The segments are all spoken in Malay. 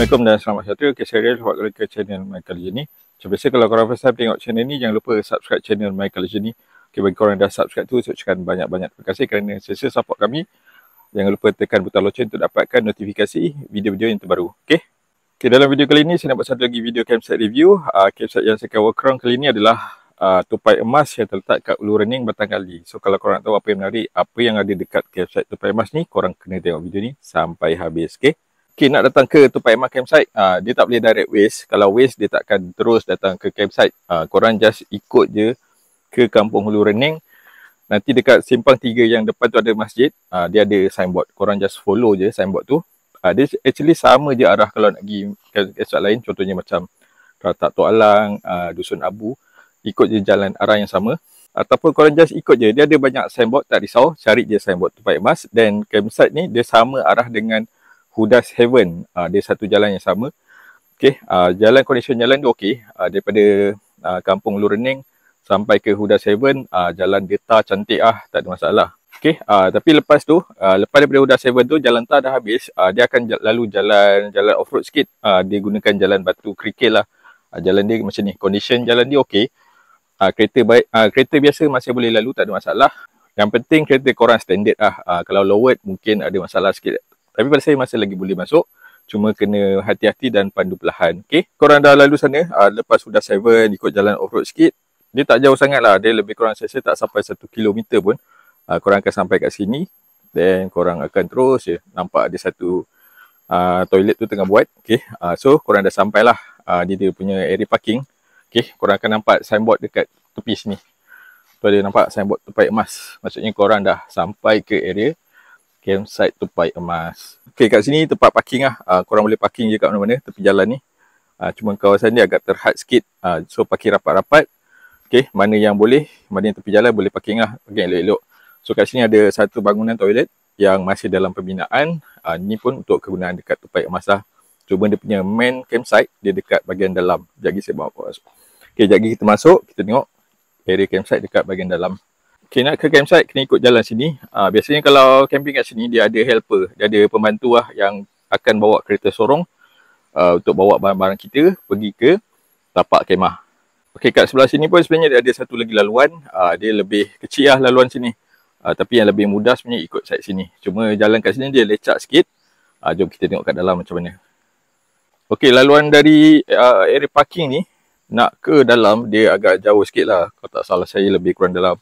Assalamualaikum dan selamat sejahtera. Okay, saya Riel buat ke channel My kali ini. Macam biasa kalau korang first time tengok channel ni, jangan lupa subscribe channel My kali ini. Okay, bagi korang dah subscribe tu, ucapkan banyak-banyak terima kasih kerana sesi support kami. Jangan lupa tekan butang loceng untuk dapatkan notifikasi video-video yang terbaru. Okay. Okay, dalam video kali ini saya nak buat satu lagi video campsite review. Uh, campsite yang saya akan work around kali ini adalah uh, tupai emas yang terletak kat Ulu Rening Batang Kali. So kalau korang tahu apa yang menarik, apa yang ada dekat campsite tupai emas ni, korang kena tengok video ni sampai habis. Okay. Okay, nak datang ke Tupai Emas campsite, uh, dia tak boleh direct waste. Kalau waste, dia takkan terus datang ke campsite. Uh, korang just ikut je ke Kampung Hulu Rening. Nanti dekat simpang tiga yang depan tu ada masjid, uh, dia ada signboard. Korang just follow je signboard tu. Uh, dia actually sama je arah kalau nak pergi campsite lain. Contohnya macam Ratak Tok Alang, uh, Dusun Abu. Ikut je jalan arah yang sama. Ataupun korang just ikut je. Dia ada banyak signboard, tak risau. Cari je signboard Tupai Emas. Dan campsite ni, dia sama arah dengan Hudas Heaven. Uh, dia satu jalan yang sama. Okay, uh, jalan condition jalan tu okey. Uh, daripada uh, kampung Lurening sampai ke Hudas Heaven, uh, jalan dia cantik ah, tak ada masalah. Okay, uh, tapi lepas tu, uh, lepas daripada Hudas Heaven tu, jalan tar dah habis. Uh, dia akan lalu jalan jalan off-road sikit. Uh, dia gunakan jalan batu kerikil lah. Uh, jalan dia macam ni. Condition jalan dia okey. Uh, kereta baik, uh, kereta biasa masih boleh lalu, tak ada masalah. Yang penting kereta korang standard lah. Uh, kalau lowered mungkin ada masalah sikit. Tapi pada saya masih lagi boleh masuk. Cuma kena hati-hati dan pandu perlahan. Okay. Korang dah lalu sana. Uh, lepas sudah 7 ikut jalan off-road sikit. Dia tak jauh sangat lah. Dia lebih kurang saya, tak sampai 1 km pun. Uh, korang akan sampai kat sini. Then korang akan terus je. Nampak ada satu uh, toilet tu tengah buat. Okay. Uh, so korang dah sampai lah. Uh, dia, dia punya area parking. Okay. Korang akan nampak signboard dekat tepi sini. Tu ada nampak signboard tupai emas. Maksudnya korang dah sampai ke area campsite tupai emas. Okay, kat sini tempat parking lah. Uh, korang boleh parking je kat mana-mana tepi jalan ni. Uh, cuma kawasan ni agak terhad sikit. Uh, so, parking rapat-rapat. Okay, mana yang boleh, mana yang tepi jalan boleh parking lah. Parking elok-elok. So, kat sini ada satu bangunan toilet yang masih dalam pembinaan. Uh, ni pun untuk kegunaan dekat tupai emas lah. Cuma dia punya main campsite, dia dekat bahagian dalam. Sekejap lagi saya bawa. Okay, sekejap lagi kita masuk. Kita tengok area campsite dekat bahagian dalam. Okay, nak ke campsite kena ikut jalan sini. Uh, biasanya kalau camping kat sini, dia ada helper. Dia ada pembantu lah yang akan bawa kereta sorong uh, untuk bawa barang-barang kita pergi ke tapak kemah. Okay, kat sebelah sini pun sebenarnya dia ada satu lagi laluan. Uh, dia lebih kecil lah laluan sini. Uh, tapi yang lebih mudah sebenarnya ikut side sini. Cuma jalan kat sini dia lecak sikit. Uh, jom kita tengok kat dalam macam mana. Okay, laluan dari uh, area parking ni nak ke dalam dia agak jauh sikit lah. Kalau tak salah saya lebih kurang dalam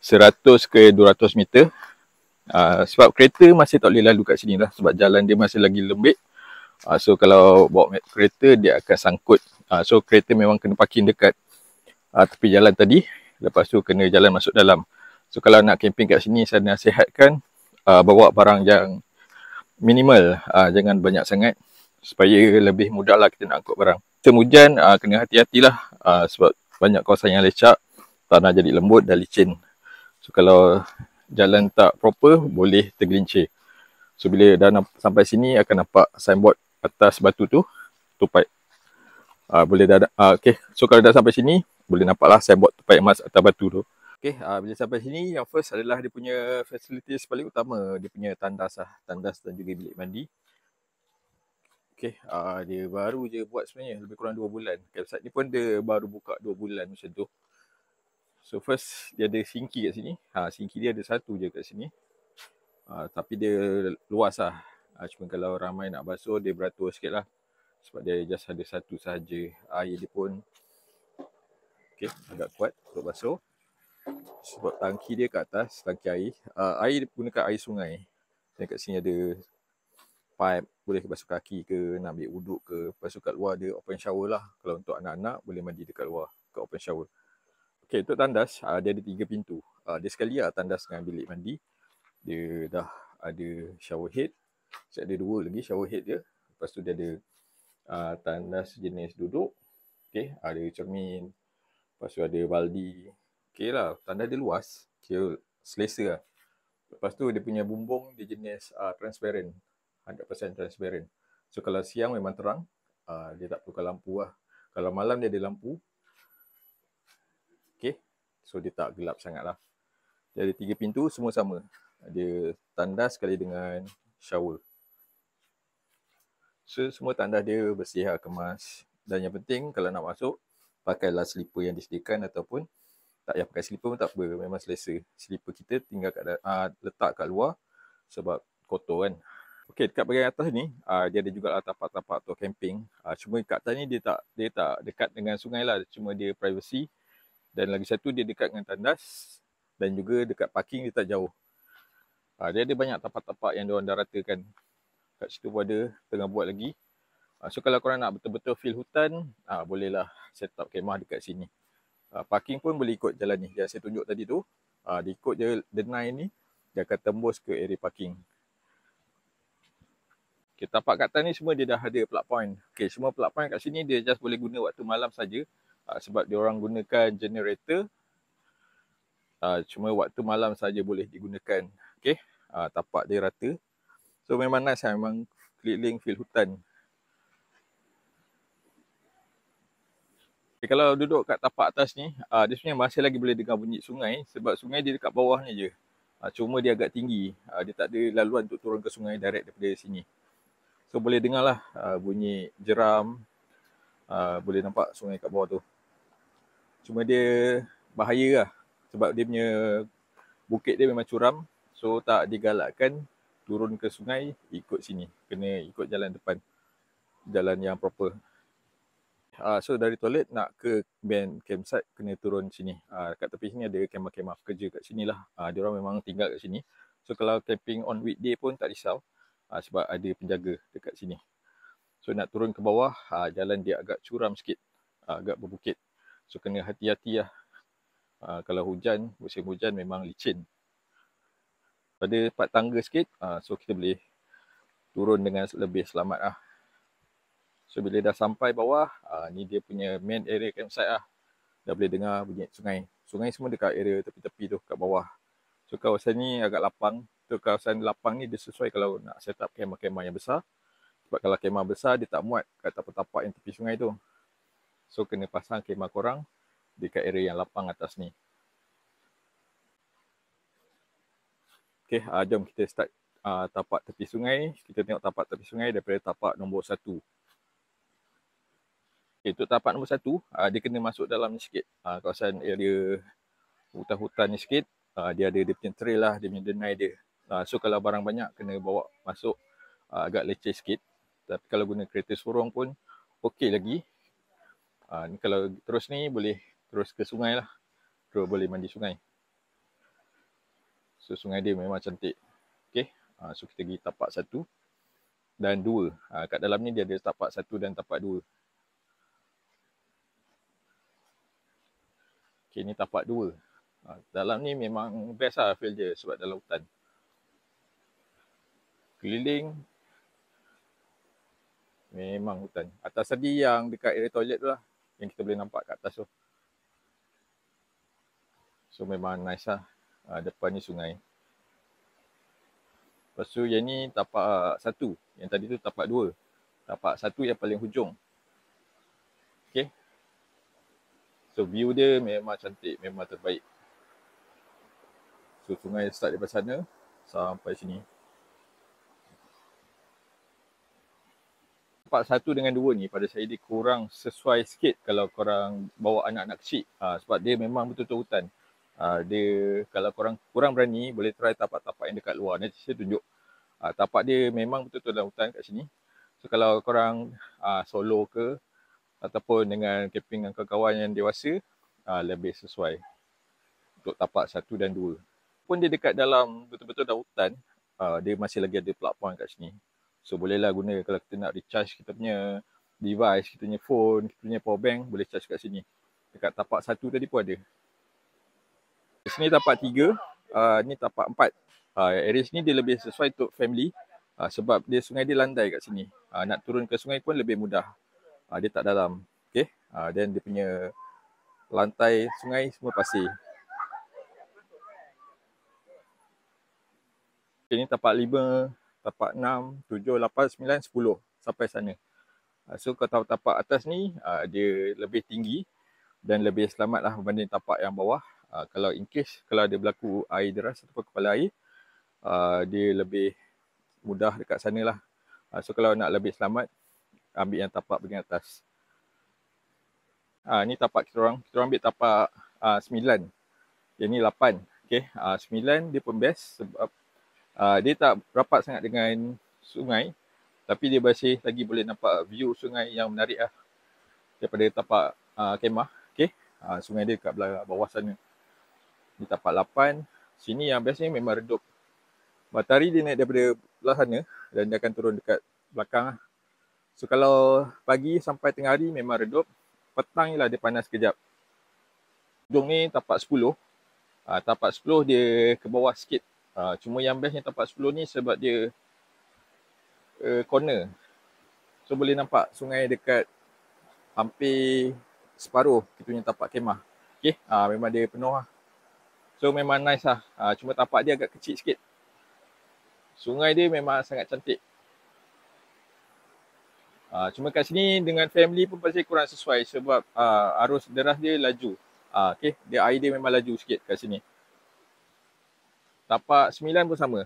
100 ke 200 meter. Uh, sebab kereta masih tak boleh lalu kat sini lah. Sebab jalan dia masih lagi lembik. Uh, so kalau bawa kereta dia akan sangkut. Uh, so kereta memang kena parking dekat uh, tepi jalan tadi. Lepas tu kena jalan masuk dalam. So kalau nak camping kat sini saya nasihatkan uh, bawa barang yang minimal. Uh, jangan banyak sangat. Supaya lebih mudah lah kita nak angkut barang. Musim uh, kena hati-hatilah. Uh, sebab banyak kawasan yang lecak. Tanah jadi lembut dan licin. So kalau jalan tak proper boleh tergelincir. So bila dah sampai sini akan nampak signboard atas batu tu tupai. Uh, boleh dah uh, okey. So kalau dah sampai sini boleh nampaklah signboard tupai emas atas batu tu. Okey, uh, bila sampai sini yang first adalah dia punya facilities paling utama, dia punya tandas lah, tandas dan juga bilik mandi. Okey, uh, dia baru je buat sebenarnya lebih kurang 2 bulan. Campsite ni pun dia baru buka 2 bulan macam tu. So first dia ada sinki kat sini. Ha, sinki dia ada satu je kat sini. Ha, tapi dia luas lah. Ha, cuma kalau ramai nak basuh dia beratur sikit lah. Sebab dia just ada satu sahaja. Air dia pun okay, agak kuat untuk basuh. Sebab tangki dia kat atas, tangki air. Uh, air gunakan air sungai. Dan kat sini ada pipe. Boleh basuh kaki ke, nak ambil uduk ke. Tu kat luar ada open shower lah. Kalau untuk anak-anak boleh mandi dekat luar. Kat open shower. Okay, untuk tandas, uh, dia ada tiga pintu. Uh, dia sekali lah tandas dengan bilik mandi. Dia dah ada shower head. Saya ada dua lagi shower head dia. Lepas tu dia ada uh, tandas jenis duduk. Okay, ada cermin. Lepas tu ada baldi. Okay lah, tandas dia luas. Okay, selesa lah. Lepas tu dia punya bumbung dia jenis uh, transparent. 100% transparent. So kalau siang memang terang. Uh, dia tak perlukan lampu lah. Kalau malam dia ada lampu. So dia tak gelap sangat lah. Dia ada tiga pintu semua sama. Dia tandas sekali dengan shower. So semua tandas dia bersih lah, kemas. Dan yang penting kalau nak masuk, pakailah slipper yang disediakan ataupun tak payah pakai slipper pun tak apa. Memang selesa. Slipper kita tinggal kat, uh, letak kat luar sebab kotor kan. Okey, dekat bahagian atas ni, uh, dia ada juga lah tapak-tapak atau camping. Uh, cuma kat atas ni dia tak dia tak dekat dengan sungai lah. Cuma dia privacy. Dan lagi satu dia dekat dengan tandas. Dan juga dekat parking dia tak jauh. Uh, dia ada banyak tapak-tapak yang diorang dah ratakan kat situ pun ada tengah buat lagi. Uh, so kalau korang nak betul-betul feel hutan, uh, bolehlah set up kemah dekat sini. Uh, parking pun boleh ikut jalan ni. Yang saya tunjuk tadi tu, uh, dia ikut je denai ni, dia akan tembus ke area parking. Okay, tapak kat atas ni semua dia dah ada plug point. Okay, semua plug point kat sini dia just boleh guna waktu malam saja. Uh, sebab dia orang gunakan generator. Uh, cuma waktu malam saja boleh digunakan. Okay, uh, tapak dia rata. So memang nice lah, memang keliling feel hutan. Okay, kalau duduk kat tapak atas ni, uh, dia sebenarnya masih lagi boleh dengar bunyi sungai sebab sungai dia dekat bawah ni je. Uh, cuma dia agak tinggi. Uh, dia tak ada laluan untuk turun ke sungai direct daripada sini. So boleh dengar lah uh, bunyi jeram. Uh, boleh nampak sungai kat bawah tu. Cuma dia bahaya lah sebab dia punya bukit dia memang curam. So tak digalakkan turun ke sungai ikut sini. Kena ikut jalan depan. Jalan yang proper. Uh, so dari toilet nak ke band campsite kena turun sini. Uh, kat tepi sini ada kemah-kemah kerja kat sini lah. Uh, dia orang memang tinggal kat sini. So kalau camping on weekday pun tak risau. Uh, sebab ada penjaga dekat sini. So nak turun ke bawah uh, jalan dia agak curam sikit. Uh, agak berbukit so kena hati-hati lah. Uh, kalau hujan musim hujan memang licin. Pada part tangga sikit uh, so kita boleh turun dengan lebih selamat lah. So bila dah sampai bawah uh, ni dia punya main area campsite lah. Dah boleh dengar bunyi sungai. Sungai semua dekat area tepi-tepi tu kat bawah. So kawasan ni agak lapang. Tu kawasan lapang ni dia sesuai kalau nak set up kemah-kemah yang besar. Sebab kalau kemah besar dia tak muat kat tapak-tapak yang tepi sungai tu so kena pasang kemah korang dekat area yang lapang atas ni Okay, uh, jom kita start uh, tapak tepi sungai. Kita tengok tapak tepi sungai daripada tapak nombor satu. Okay, untuk tapak nombor satu, uh, dia kena masuk dalam ni sikit. Uh, kawasan area hutan-hutan ni sikit. Uh, dia ada dia punya trail lah, dia punya denai dia. Uh, so kalau barang banyak, kena bawa masuk uh, agak leceh sikit. Tapi kalau guna kereta sorong pun, okey lagi. Uh, ni kalau terus ni, boleh terus ke sungai lah. Terus boleh mandi sungai. So sungai dia memang cantik. Okay. Uh, so kita pergi tapak satu dan dua. Uh, kat dalam ni dia ada tapak satu dan tapak dua. Okay ni tapak dua. Uh, dalam ni memang best lah feel je sebab dalam hutan. Keliling. Memang hutan. Atas tadi yang dekat area toilet tu lah. Yang kita boleh nampak kat atas tu. So memang nice lah uh, depan ni sungai. Lepas tu yang ni tapak satu. Yang tadi tu tapak dua. Tapak satu yang paling hujung. Okay. So view dia memang cantik. Memang terbaik. So sungai start daripada sana. Sampai sini. Tapak satu dengan dua ni pada saya dia kurang sesuai sikit kalau korang bawa anak-anak kecil. Ha, sebab dia memang betul-betul hutan. Uh, dia kalau korang kurang berani boleh try tapak-tapak yang dekat luar. Nanti saya tunjuk. Uh, tapak dia memang betul-betul dalam hutan kat sini. So kalau korang uh, solo ke ataupun dengan camping dengan kawan-kawan yang dewasa uh, lebih sesuai untuk tapak satu dan dua. Pun dia dekat dalam betul-betul dalam hutan, uh, dia masih lagi ada plug point kat sini. So bolehlah guna kalau kita nak recharge kita punya device, kita punya phone, kita punya power bank boleh charge kat sini. Dekat tapak satu tadi pun ada. Di sini tapak tiga, uh, ni tapak empat. Uh, area sini dia lebih sesuai untuk family uh, sebab dia sungai dia landai kat sini. Uh, nak turun ke sungai pun lebih mudah. Uh, dia tak dalam. Okay. Uh, dan dia punya lantai sungai semua pasir. Okay, ni tapak lima, tapak enam, tujuh, lapan, sembilan, sepuluh sampai sana. Uh, so kalau tapak atas ni uh, dia lebih tinggi dan lebih selamat lah berbanding tapak yang bawah. Uh, kalau in case kalau ada berlaku air deras ataupun kepala air, dia lebih mudah dekat sana lah so kalau nak lebih selamat, ambil yang tapak bagian atas. Ni tapak kita orang. Kita orang ambil tapak uh, 9. Yang ni 8. Okay, uh, 9 dia pun best sebab uh, dia tak rapat sangat dengan sungai. Tapi dia masih lagi boleh nampak view sungai yang menarik lah. Daripada tapak uh, kemah. Okay, uh, sungai dia kat belah bawah sana. Ni tapak 8. Sini yang bestnya memang redup. Matahari dia naik daripada belah sana dan dia akan turun dekat belakang lah. So kalau pagi sampai tengah hari memang redup. Petang lah dia panas kejap. Hujung ni tapak 10. Uh, tapak 10 dia ke bawah sikit. Uh, cuma yang bestnya tapak 10 ni sebab dia uh, corner. So boleh nampak sungai dekat hampir separuh kita punya tapak kemah. Okay, uh, memang dia penuh lah. So memang nice lah. Uh, cuma tapak dia agak kecil sikit. Sungai dia memang sangat cantik. Uh, cuma kat sini dengan family pun pasti kurang sesuai sebab uh, arus deras dia laju. Uh, okay, dia air dia memang laju sikit kat sini. Tapak sembilan pun sama.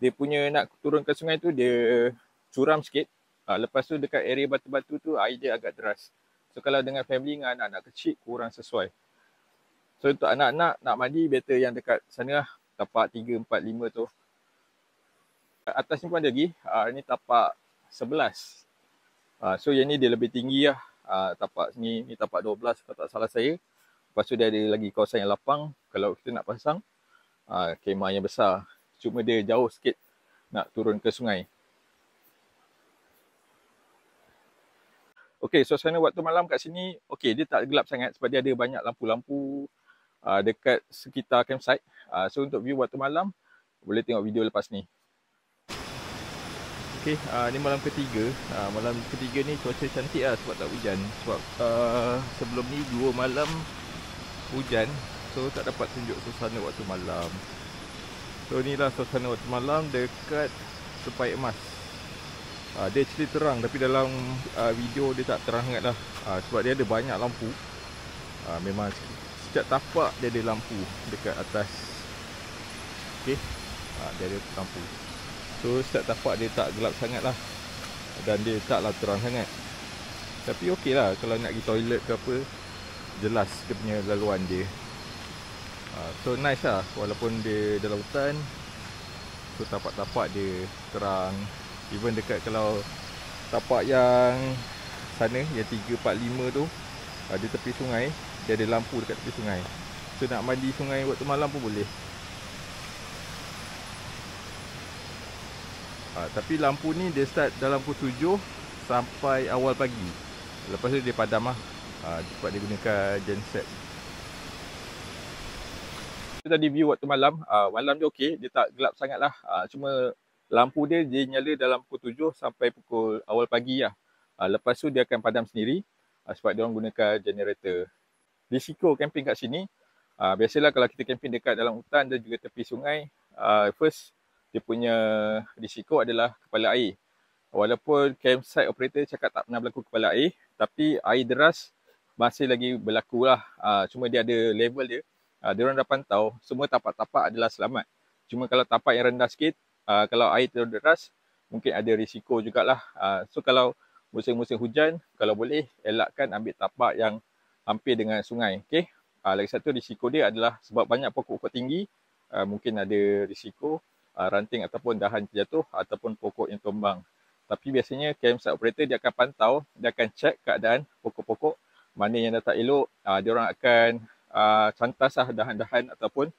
Dia punya nak turun ke sungai tu dia curam sikit. Uh, lepas tu dekat area batu-batu tu air dia agak deras. So kalau dengan family dengan anak-anak kecil kurang sesuai. So untuk anak-anak nak mandi better yang dekat sana lah. Tapak tiga, empat, lima tu. Atas ni pun ada lagi. Uh, ni tapak Sebelas, Uh, so yang ni dia lebih tinggi lah. Uh, tapak ni, ni tapak 12 kalau tak salah saya. Lepas tu dia ada lagi kawasan yang lapang. Kalau kita nak pasang uh, kemah yang besar. Cuma dia jauh sikit nak turun ke sungai. Okay, suasana waktu malam kat sini, okay, dia tak gelap sangat sebab dia ada banyak lampu-lampu uh, dekat sekitar campsite. Uh, so untuk view waktu malam, boleh tengok video lepas ni. Okay, uh, ni malam ketiga. Uh, malam ketiga ni cuaca cantik lah sebab tak hujan. Sebab uh, sebelum ni dua malam hujan. So tak dapat tunjuk suasana waktu malam. So inilah suasana waktu malam dekat Sepai Emas. Uh, dia actually terang tapi dalam uh, video dia tak terang sangat lah. Uh, sebab dia ada banyak lampu. Uh, memang sejak tapak dia ada lampu dekat atas. Okay, uh, dia ada lampu. So setiap tapak dia tak gelap sangat lah Dan dia taklah terang sangat Tapi okey lah kalau nak pergi toilet ke apa Jelas dia punya laluan dia uh, So nice lah walaupun dia dalam hutan So tapak-tapak dia terang Even dekat kalau tapak yang sana yang 3, 4, 5 tu uh, Di tepi sungai Dia ada lampu dekat tepi sungai So nak mandi sungai waktu malam pun boleh Ha, tapi lampu ni dia start dalam pukul 7 sampai awal pagi. Lepas tu dia padam lah. Ha, sebab dia gunakan genset. Itu tadi view waktu malam. Ha, malam dia okey. Dia tak gelap sangat lah. Ha, cuma lampu dia dia nyala dalam pukul 7 sampai pukul awal pagi lah. Ha, lepas tu dia akan padam sendiri. Ha, sebab dia orang gunakan generator. Risiko camping kat sini. Ha, biasalah kalau kita camping dekat dalam hutan dan juga tepi sungai. Uh, first, dia punya risiko adalah kepala air. Walaupun campsite operator cakap tak pernah berlaku kepala air, tapi air deras masih lagi berlaku lah. Uh, cuma dia ada level dia. Uh, dia orang dah pantau, semua tapak-tapak adalah selamat. Cuma kalau tapak yang rendah sikit, uh, kalau air terlalu deras, mungkin ada risiko jugalah. Uh, so kalau musim-musim hujan, kalau boleh elakkan ambil tapak yang hampir dengan sungai. Okay? Uh, lagi satu risiko dia adalah sebab banyak pokok-pokok tinggi, uh, mungkin ada risiko uh, ranting ataupun dahan jatuh ataupun pokok yang tumbang. Tapi biasanya campsite operator dia akan pantau, dia akan check keadaan pokok-pokok mana yang dah tak elok, uh, dia orang akan uh, cantaslah dahan-dahan ataupun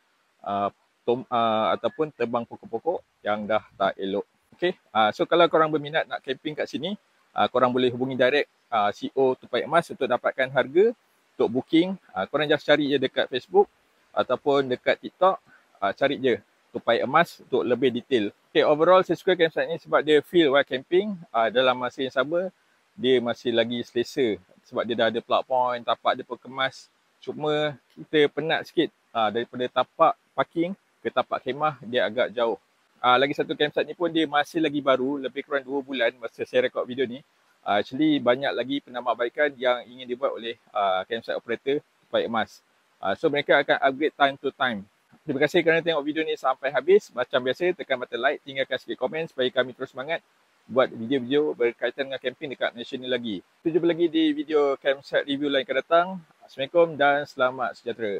uh, tom, uh, ataupun tebang pokok-pokok yang dah tak elok. Okay, uh, so kalau korang berminat nak camping kat sini, uh, korang boleh hubungi direct uh, CEO Tupai Emas untuk dapatkan harga untuk booking. Uh, korang just cari je dekat Facebook ataupun dekat TikTok, uh, cari je tupai emas untuk lebih detail. Okay, overall saya suka campsite ni sebab dia feel while camping uh, dalam masa yang sama dia masih lagi selesa sebab dia dah ada plug point, tapak dia pun kemas. Cuma kita penat sikit uh, daripada tapak parking ke tapak kemah dia agak jauh. Uh, lagi satu campsite ni pun dia masih lagi baru, lebih kurang 2 bulan masa saya rekod video ni. Uh, actually banyak lagi penambahbaikan yang ingin dibuat oleh uh, campsite operator tupai emas. Uh, so mereka akan upgrade time to time. Terima kasih kerana tengok video ni sampai habis. Macam biasa, tekan button like, tinggalkan sikit komen supaya kami terus semangat buat video-video berkaitan dengan kempen dekat Malaysia ni lagi. Kita jumpa lagi di video campsite review lain akan datang. Assalamualaikum dan selamat sejahtera.